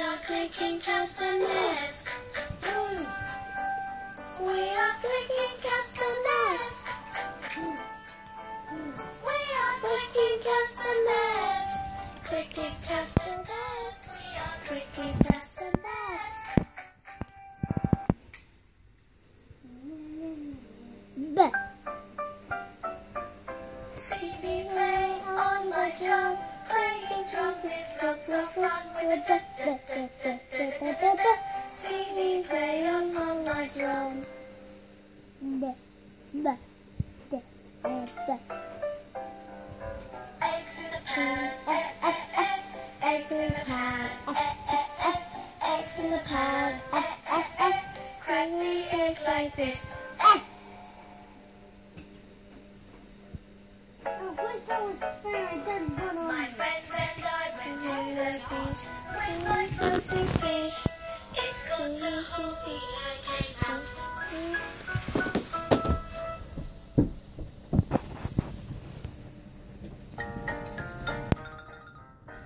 are clicking castanets. Mm. We are clicking castanets. We are clicking castanets. Clicking castanets. We are clicking. See me play on my drum. E. Eggs in the pan, eh, eh, eh. Eggs in the pan, eh, eh, eh. Eggs in the pan, eh, eh, eh. Crack eggs like this. Eh. Oh, was very good. My friends beach with my floating fish. It's got a hole I came out.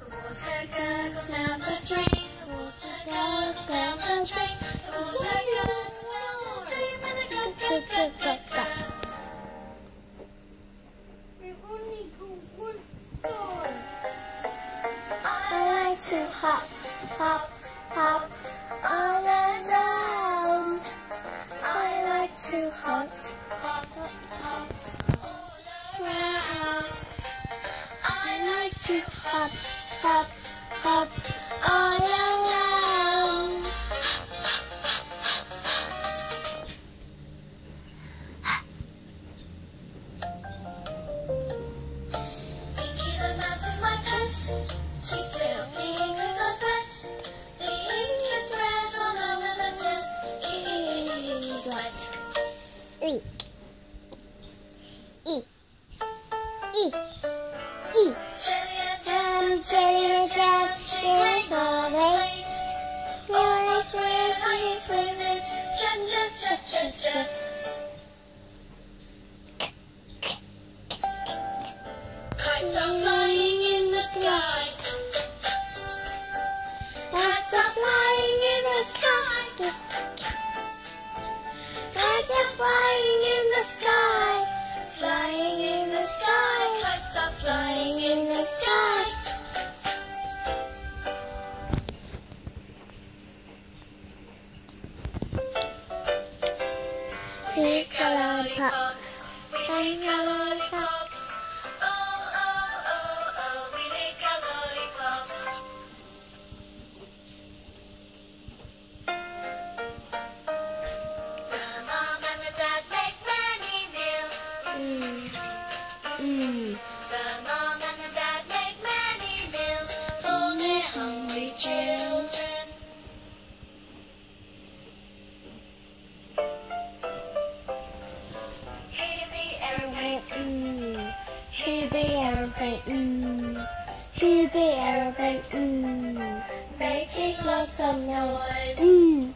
The water gurgles down the drain. The water gurgles down the drain. To hop, hop, hop and down. I like to hop, hop, hop all around. I like to hop, hop, hop all around. E. E. E. E. Um, jelly jam, jelly and plate. jelly What's with it, with it? Jet, jet, Our lollipops. Our lollipops. Oh, oh, oh, oh, we lick our lollipops. The mom and the dad make many meals. Mm. Mm. The mom aeroplane. Mm. Hear the aeroplane. Mm. making lots of noise. Mm.